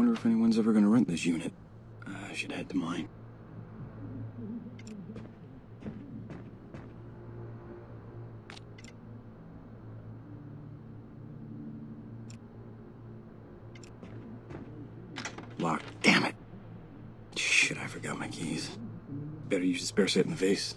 wonder if anyone's ever gonna rent this unit. Uh, I should head to mine. Locked. Damn it! Shit, I forgot my keys. Better use the spare set in the vase.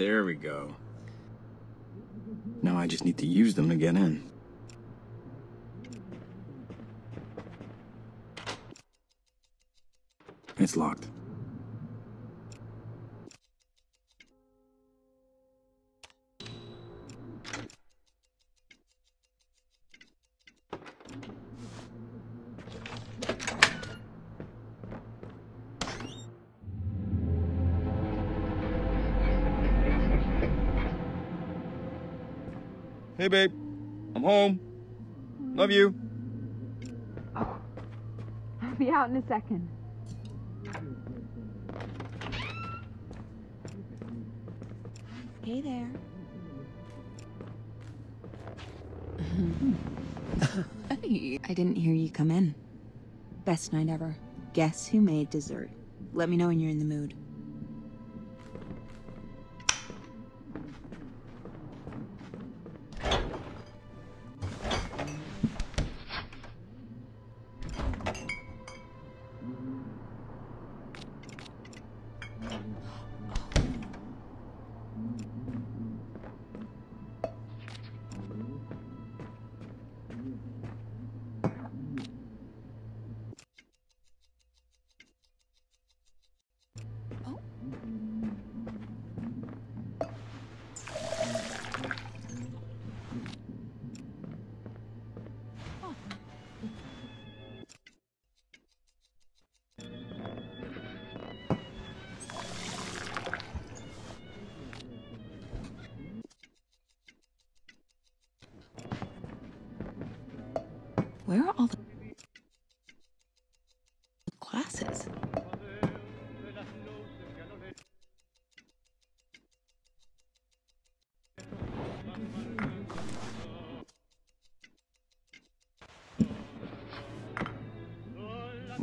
There we go. Now I just need to use them to get in. It's locked. Babe. I'm home. Love you. Oh, I'll be out in a second. Hey there. Hey, I didn't hear you come in. Best night ever. Guess who made dessert? Let me know when you're in the mood.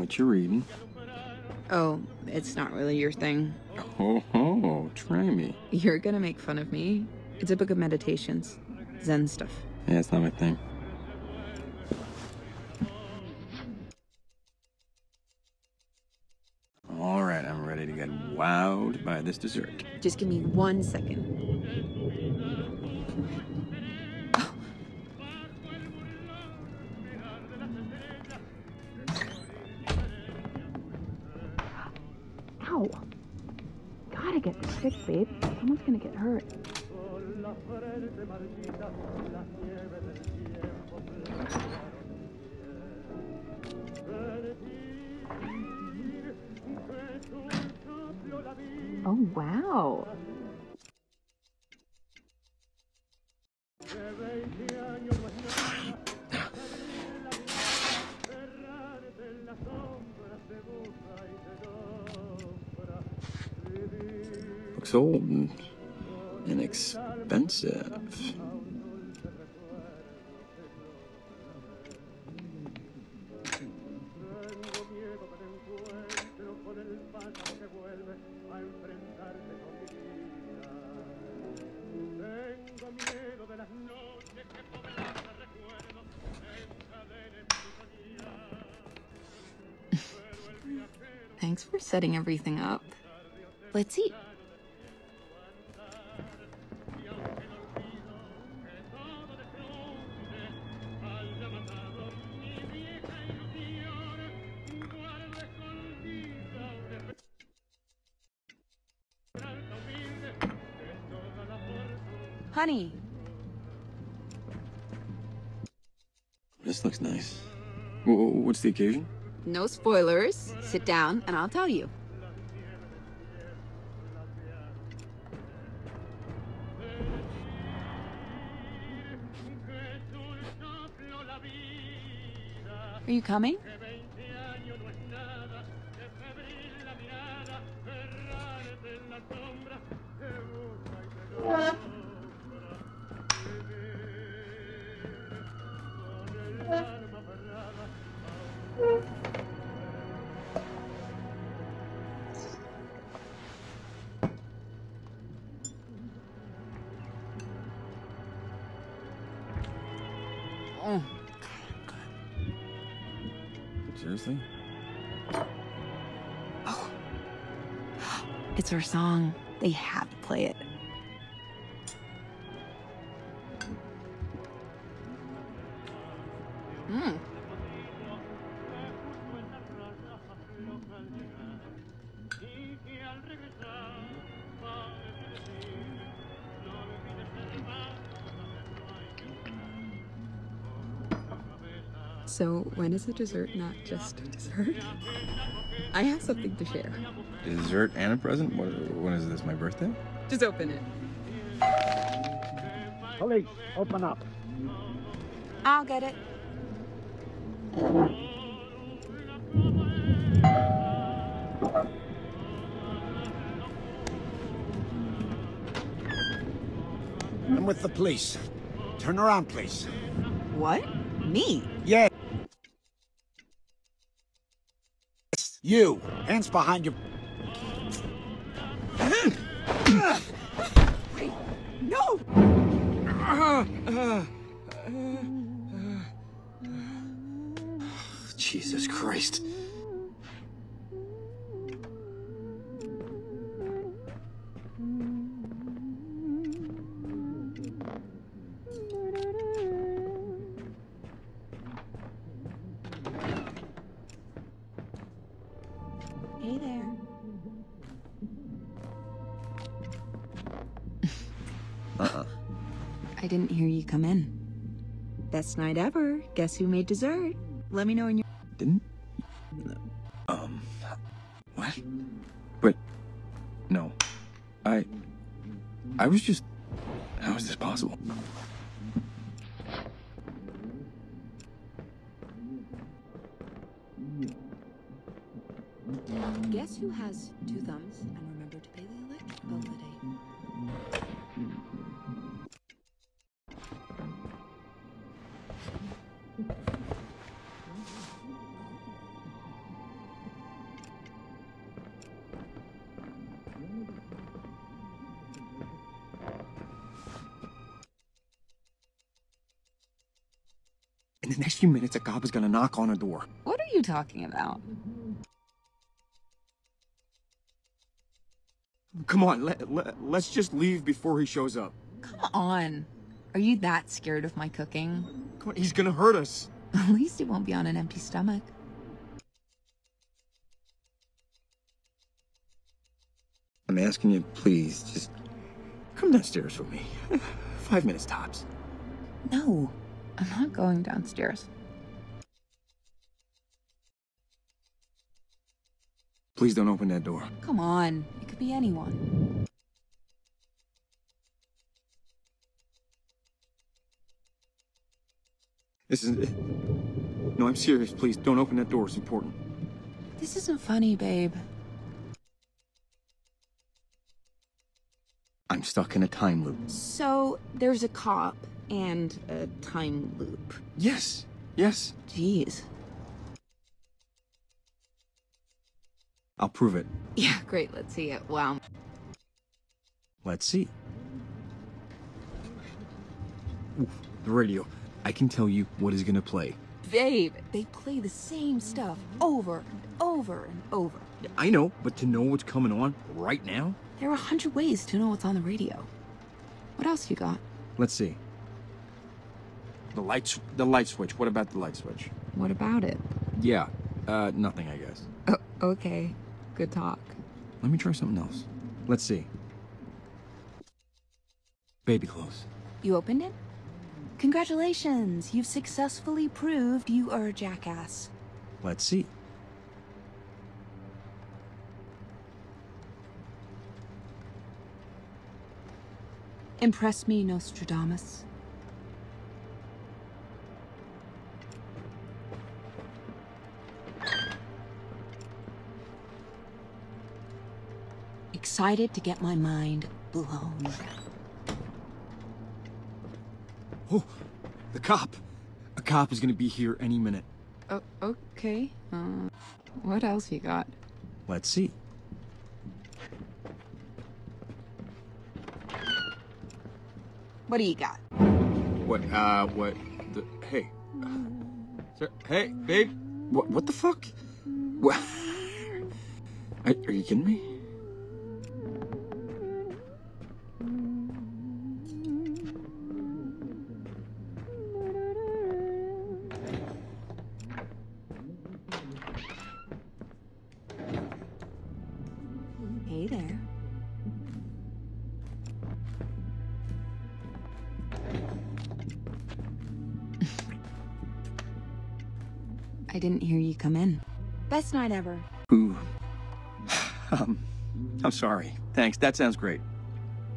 What you reading? Oh, it's not really your thing. Oh, ho, try me. You're gonna make fun of me. It's a book of meditations, Zen stuff. Yeah, it's not my thing. All right, I'm ready to get wowed by this dessert. Just give me one second. Looks old and inexpensive. Thanks for setting everything up. Let's eat. Honey, This looks nice. Wh- wh- What's the occasion? no spoilers. Sit down and I'll tell you. Are you coming? Song. They have when is a dessert not just a dessert? I have something to share. Dessert and a present? What, when is this, my birthday? Just open it. Police, open up. I'll get it. I'm with the police. Turn around, please. What? Me? You. Hands behind your... No! Jesus Christ. Uh-uh. I didn't hear you come in. Best night ever. Guess who made dessert? Let me know when you're. Didn't? No. Um. What? But. No. I. I was just. Few minutes, a cop is gonna knock on a door. What are you talking about? Come on, let, let, let's just leave before he shows up. Come on. Are you that scared of my cooking? Come on, he's gonna hurt us. At least it won't be on an empty stomach. I'm asking you, please, just come downstairs with me. Five minutes tops. No, I'm not going downstairs. Please don't open that door. Come on. It could be anyone. This isn't... No, I'm serious. Please don't open that door. It's important. This isn't funny, babe. I'm stuck in a time loop. So, there's a cop and a time loop. Yes, yes. Jeez. I'll prove it. Yeah, great. Let's see it. Wow. Let's see. Oof, the radio. I can tell you what is gonna play. Babe, they play the same stuff over and over and over. Yeah, I know, but to know what's coming on right now? There are a hundred ways to know what's on the radio. What else you got? Let's see. The lights. The light switch. What about the light switch? What about it? Yeah. Uh, nothing, I guess. Oh, okay. Good talk. Let me try something else. Let's see. Baby clothes. You opened it? Congratulations! You've successfully proved you are a jackass. Let's see. Impress me, Nostradamus. Excited to get my mind blown. Oh, the cop. A cop is gonna be here any minute. Oh, okay. Uh, what else you got? Let's see. What do you got? What, uh, what, the, hey. Sir, hey, babe. What, what the fuck? What? Are, are you kidding me? Best night ever. Ooh. um, I'm sorry. Thanks, that sounds great.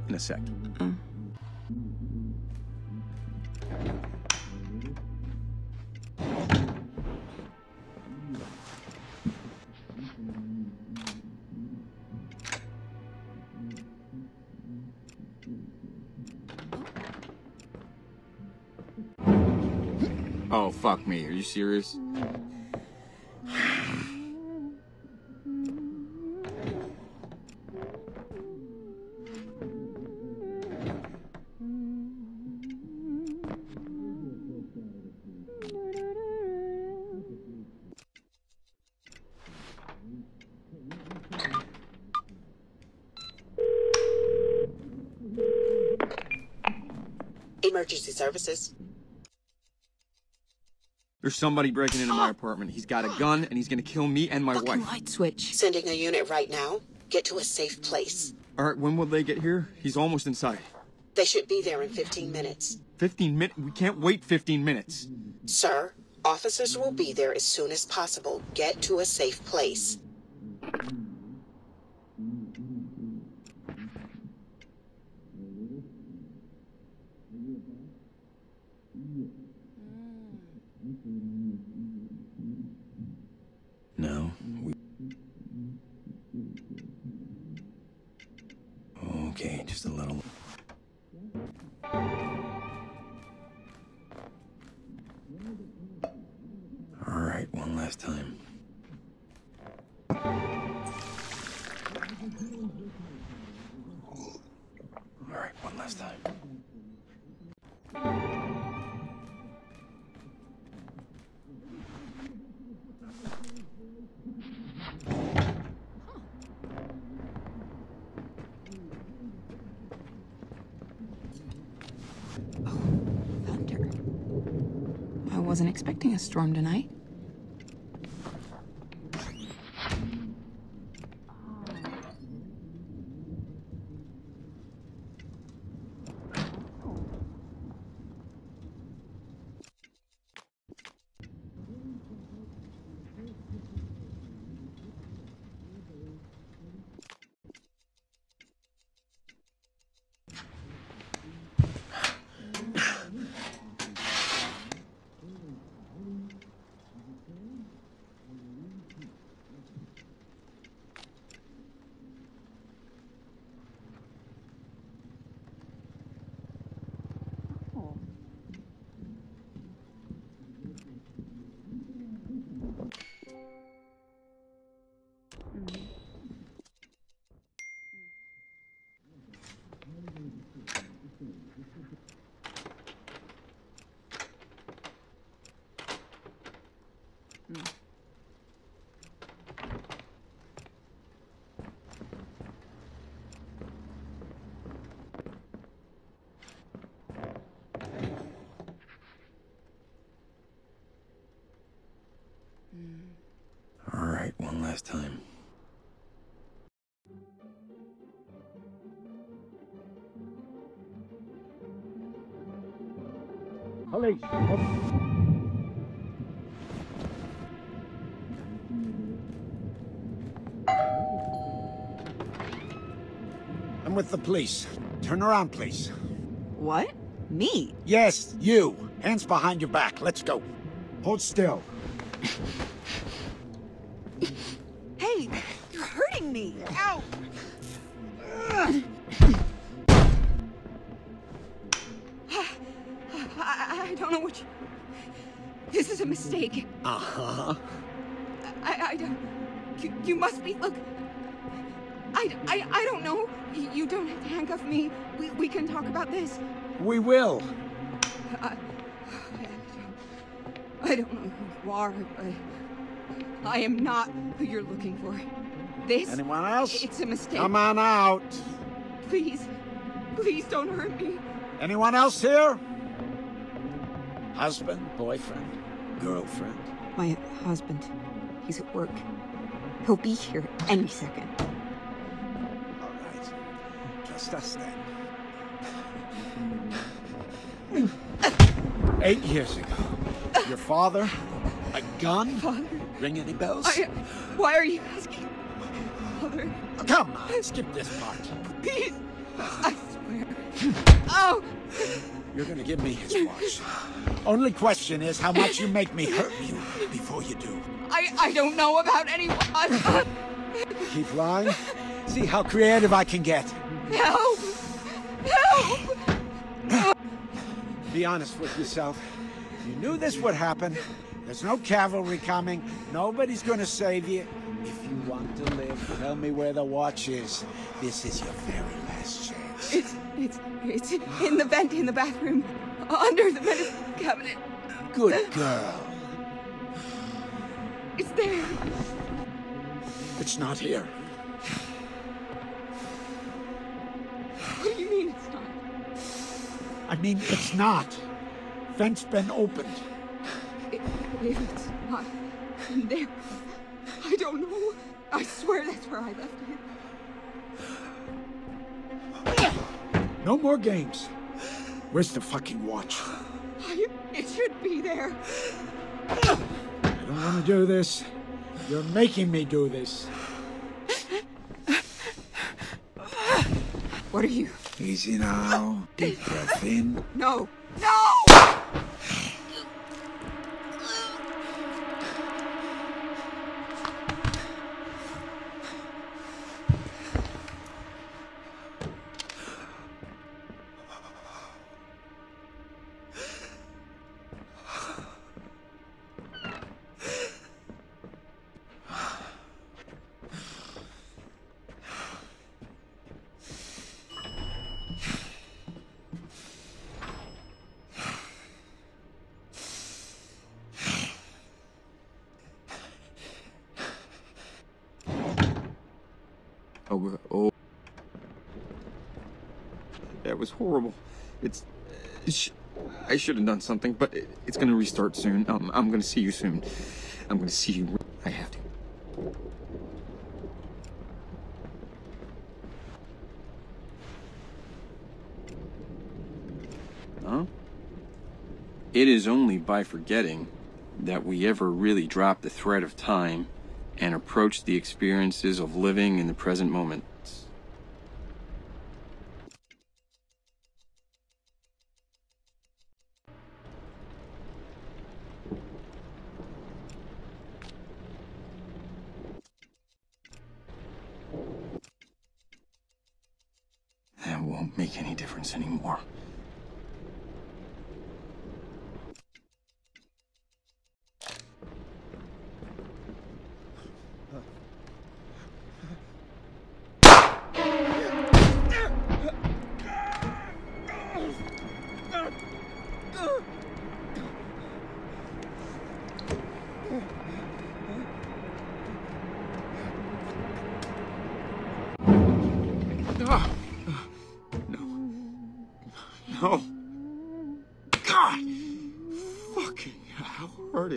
In a sec. Oh, fuck me. Are you serious? Emergency services. There's somebody breaking into my ah. apartment. He's got a gun and he's gonna kill me and my Fucking wife. light switch. Sending a unit right now. Get to a safe place. Alright, when will they get here? He's almost inside. They should be there in 15 minutes. 15 minutes? We can't wait 15 minutes. Sir, officers will be there as soon as possible. Get to a safe place. Last time. All right, one last time. Oh, Thunder. I wasn't expecting a storm tonight. last time. Police! I'm with the police. Turn around, please. What? Me? Yes, you. Hands behind your back. Let's go. Hold still. Ow! I, I don't know what you... This is a mistake. Uh-huh. I, I don't... You, you must be... Look... I, I, I don't know. You, you don't have to handcuff me. We, we can talk about this. We will. I, I, don't, I don't know who you are, but I am not who you're looking for. This... Anyone else? It's a mistake. Come on out. Please. Please don't hurt me. Anyone else here? Husband, boyfriend, girlfriend? My husband. He's at work. He'll be here any second. All right. Just us then. Eight years ago, your father, a gun? Father, Ring any bells? I, why are you asking? Come on, skip this part. please. I swear. Oh! You're gonna give me his watch. Only question is how much you make me hurt you before you do. I, I don't know about anyone. Uh, Keep lying. See how creative I can get. Help! Help! Be honest with yourself. You knew this would happen. There's no cavalry coming. Nobody's gonna save you. If you want to live, tell me where the watch is. This is your very last chance. It's, it's, it's in the vent in the bathroom. Under the medicine cabinet. Good girl. It's there. It's not here. What do you mean it's not? I mean, it's not. Vent's been opened. If, if it's not in there, I don't know. I swear that's where I left it. No more games. Where's the fucking watch? I, it should be there. I don't want to do this. You're making me do this. What are you? Easy now. Deep breath in. No. No! Horrible. It's. sh- I should have done something, but it, it's gonna restart soon. Um, I'm gonna see you soon. I'm gonna see you. I have to. Huh? It is only by forgetting that we ever really drop the thread of time and approach the experiences of living in the present moment.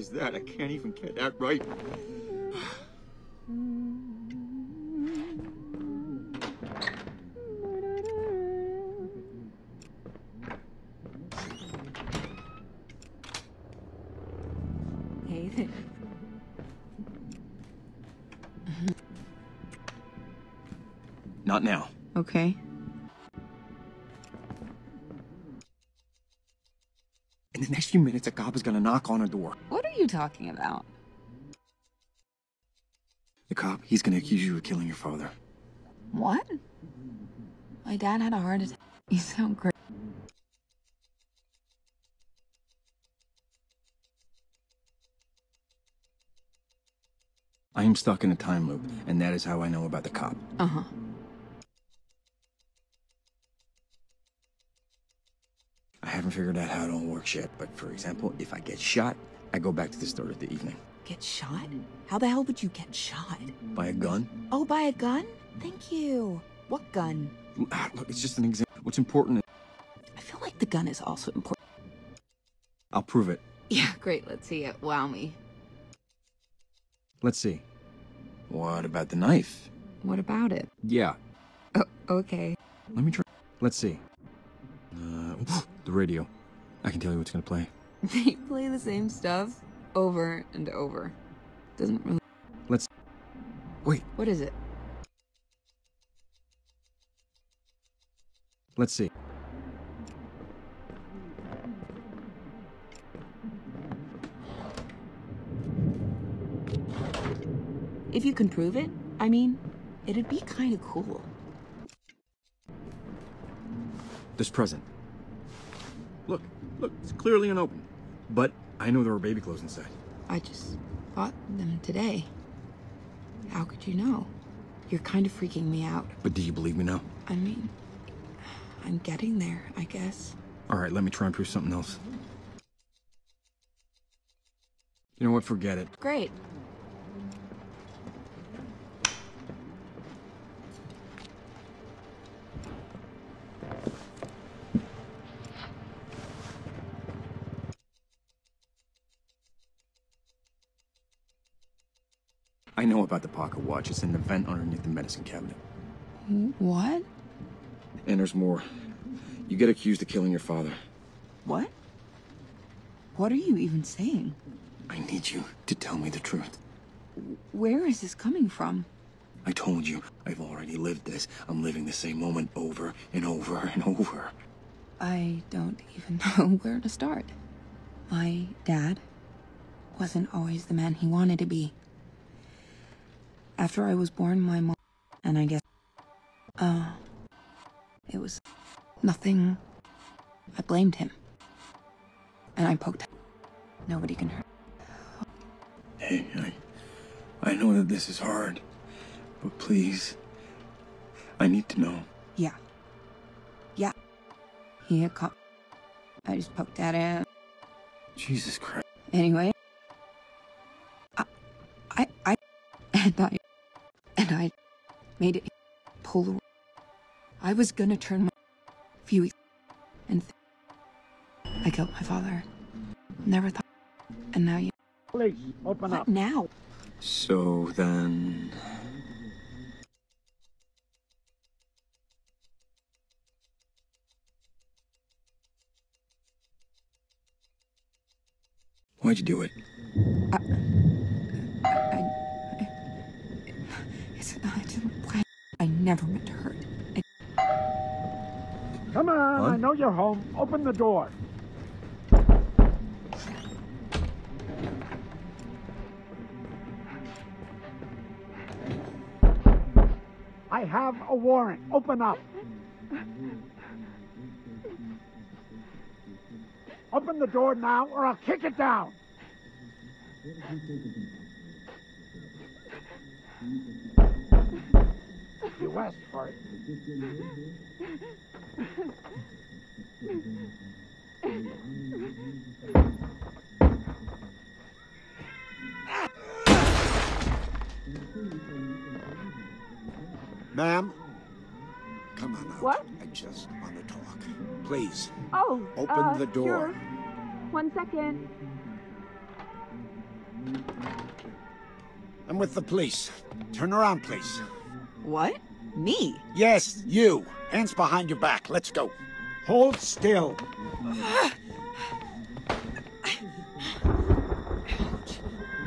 is that? I can't even get that right. hey there. Not now. Okay. In the next few minutes, a cop is gonna knock on her door. What? Are you talking about? The cop, he's gonna accuse you of killing your father. What? My dad had a heart attack. You sound great. I am stuck in a time loop, and that is how I know about the cop. Uh huh. I haven't figured out how it all works yet, but for example, if I get shot, I go back to the start of the evening. Get shot? How the hell would you get shot? By a gun? Oh, by a gun? Thank you. What gun? Ah, Look, it's just an example. What's important is I feel like the gun is also important. I'll prove it. Yeah, great. Let's see it. Wow me. Let's see. What about the knife? What about it? Yeah, Oh, okay. let me try. Let's see. Uh, the radio. I can tell you what's gonna play. They play the same stuff over and over. Doesn't really. Let's. Wait, What is it? let's see. If you can prove it, I mean, it'd be kind of cool. This present. Look, look, it's clearly unopened. But I know there were baby clothes inside. I just bought them today. How could you know? You're kind of freaking me out. But do you believe me now? I mean, I'm getting there, I guess. All right, let me try and prove something else. You know what? Forget it. Great. Watch. It's in the vent underneath the medicine cabinet. What? And there's more. You get accused of killing your father. What? What are you even saying? I need you to tell me the truth. Where is this coming from? I told you, I've already lived this. I'm living the same moment over and over and over. I don't even know where to start. My dad wasn't always the man he wanted to be. After I was born, my mom, and I guess, uh, it was nothing. I blamed him. And I poked him. Nobody can hurt. Hey, I, I know that this is hard, but please, I need to know. Yeah. Yeah. He had caught. I just poked at him. Jesus Christ. Anyway, made it pull away. I was gonna turn my few weeks, and th- I killed my father. Never thought, and now you. Please, open What up. now? So then. Why'd you do it? I, I, it's not. I didn't plan. I never meant to hurt. I, Come on, I know you're home. Open the door. I have a warrant. Open up. Open the door now, or I'll kick it down. You asked for it. Ma'am? Come on out. What? I just want to talk. Please, Oh, open uh, the door. Sure. One second. I'm with the police. Turn around, please. what? Me? Yes, you. Hands behind your back. Let's go. Hold still.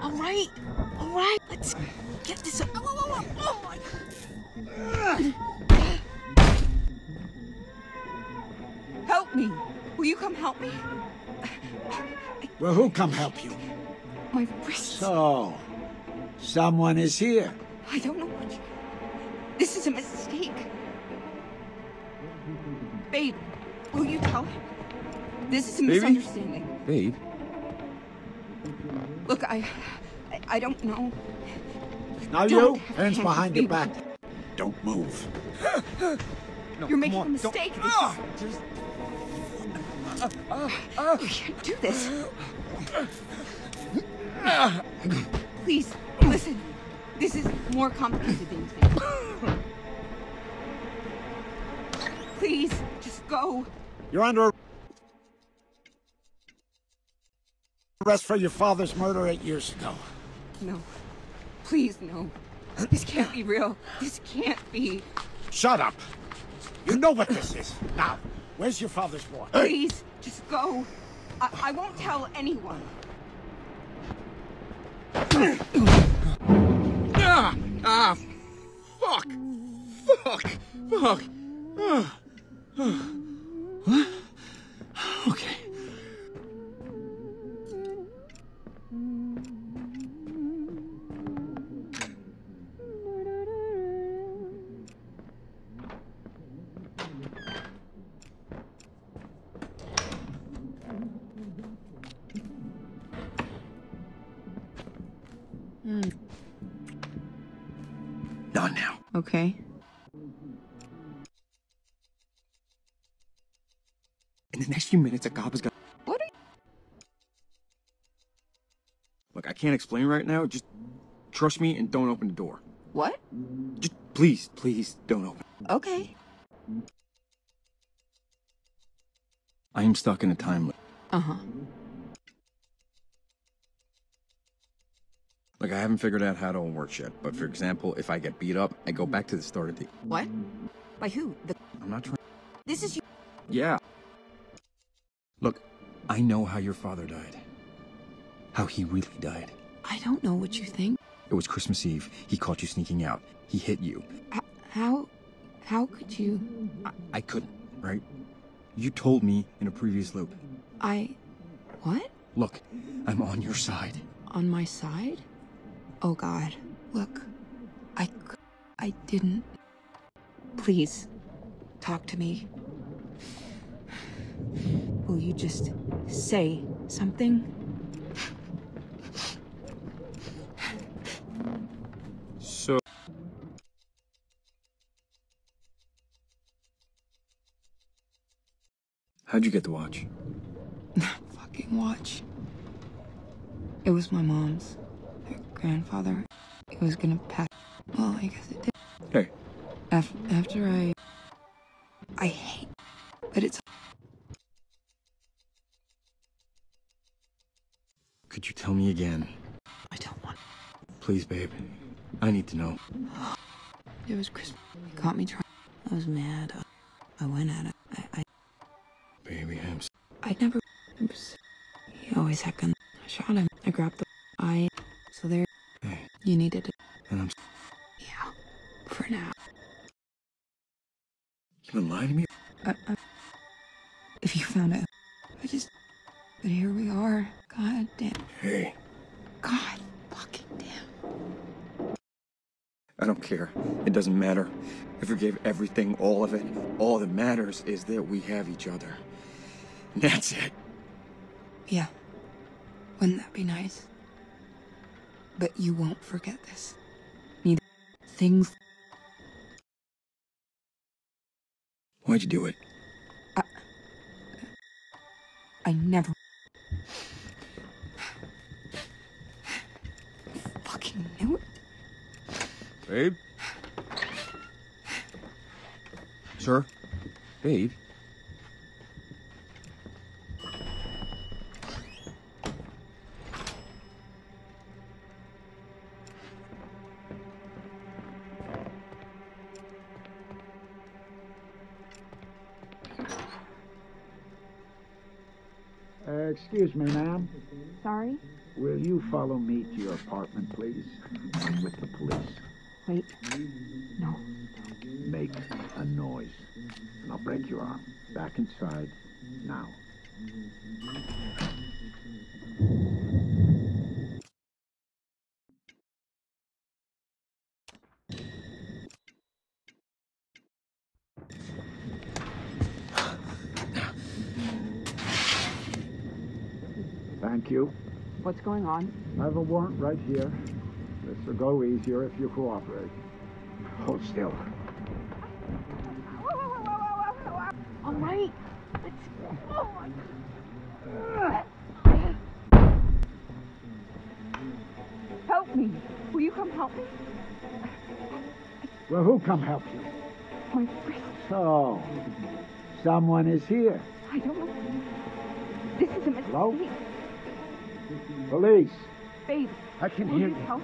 All right. All right. Let's get this. Oh, oh, oh, oh my. Help me! Will you come help me? Well, who come help you? My wrists. So, someone is here. I don't know what. You... This is a mistake. Babe, will you tell him? This is a Baby? misunderstanding. Babe. Look, I, I, I don't know. Now Don't you, hands hands, behind your back. Don't move. You're making a mistake. Ah, this is- You can't do this. Ah, ah. Please, listen. This is more complicated than you think. Please, just go. You're under arrest for your father's murder eight years ago. No. Please, no. This can't be real. This can't be. Shut up. You know what this is. Now, where's your father's boy? Please, just go. I, I won't tell anyone. Ah! Fuck! Fuck! Fuck! Ah. What? Okay. Few minutes, a cop is gonna. What are Look, I can't explain right now. Just trust me and don't open the door. What? Just please, please don't open. Okay. I am stuck in a time loop. Uh huh. Like I haven't figured out how it all works yet. But for example, if I get beat up, I go back to the start of the. What? By who? The. I'm not trying. This is you. Yeah. Look, I know how your father died. How he really died. I don't know what you think. It was Christmas Eve. He caught you sneaking out. He hit you. H- how? How could you? I, I couldn't, right? You told me in a previous loop. I. What? Look, I'm on your side. On my side? Oh God. Look. I... I didn't. Please. Talk to me. Just say something? So. How'd you get the watch? Fucking watch. It was my mom's. Her grandfather. It was gonna pass. Well, I guess it did. Hey, Af- after I. I hate. But it's. Could you tell me again? I don't want. Please, babe. I need to know. It was Christmas. He caught me trying. I was mad. I went at it. I. I, Baby, I'm. I never. He always had guns. I shot him. I grabbed the. I. So there. Hey, You needed it. and I'm. Yeah. For now. You been lying to me? I, I, if you found out. I just. But here we are. God damn. Hey, God fucking damn. I don't care. It doesn't matter. I forgave everything, all of it. All that matters is that we have each other. And that's it. Yeah. Wouldn't that be nice? But you won't forget this. Neither. Things. Why'd you do it? I never. Fucking knew it. Babe? Sir? Babe? Uh, excuse me, ma'am. Sorry? Will you follow me to your apartment, please? I'm with the police. Wait. No. make a noise. And I'll break your arm. Back inside. Now. Thank you. What's going on? I have a warrant right here. This will go easier if you cooperate. Hold still. Oh, All right. Let's go. Help me. Will you come help me? Well, who come help you? My wrist. So, someone is here. I don't know. This is a mistake. Hello? Police. Babe, I can will hear you you.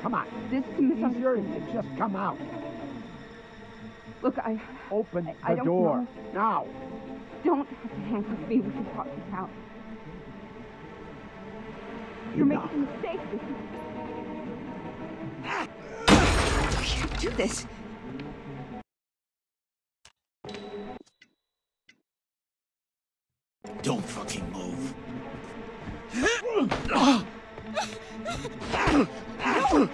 Help? Come on. This is a Easier. misunderstanding. Just come out. Look, I Open I- the I don't door. know. Now. don't have to handcuff me. We can talk this out. You're Enough. making a mistake. I can't do this. Don't fucking move. うん。